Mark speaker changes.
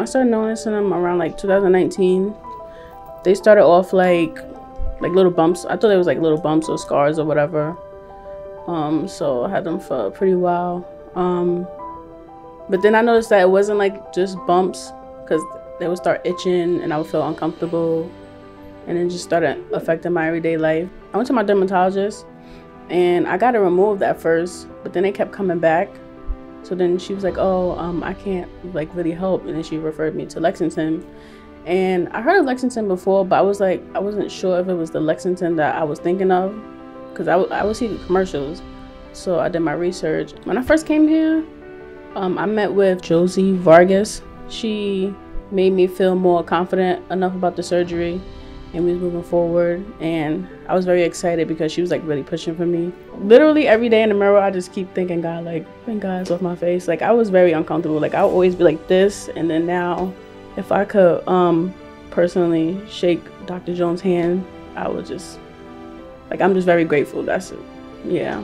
Speaker 1: I started noticing them around like 2019. They started off like like little bumps. I thought it was like little bumps or scars or whatever. Um, so I had them for a pretty while. Um, but then I noticed that it wasn't like just bumps because they would start itching and I would feel uncomfortable and it just started affecting my everyday life. I went to my dermatologist and I got it removed at first, but then it kept coming back. So then she was like, "Oh, um, I can't like really help," and then she referred me to Lexington. And I heard of Lexington before, but I was like, I wasn't sure if it was the Lexington that I was thinking of, because I, w- I would see the commercials. So I did my research. When I first came here, um, I met with Josie Vargas. She made me feel more confident enough about the surgery and we was moving forward and I was very excited because she was like really pushing for me. Literally every day in the mirror I just keep thinking God like thank God's off my face. Like I was very uncomfortable. Like I would always be like this and then now if I could um personally shake Dr. Jones' hand, I would just like I'm just very grateful. That's it. Yeah.